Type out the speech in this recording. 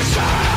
Revolution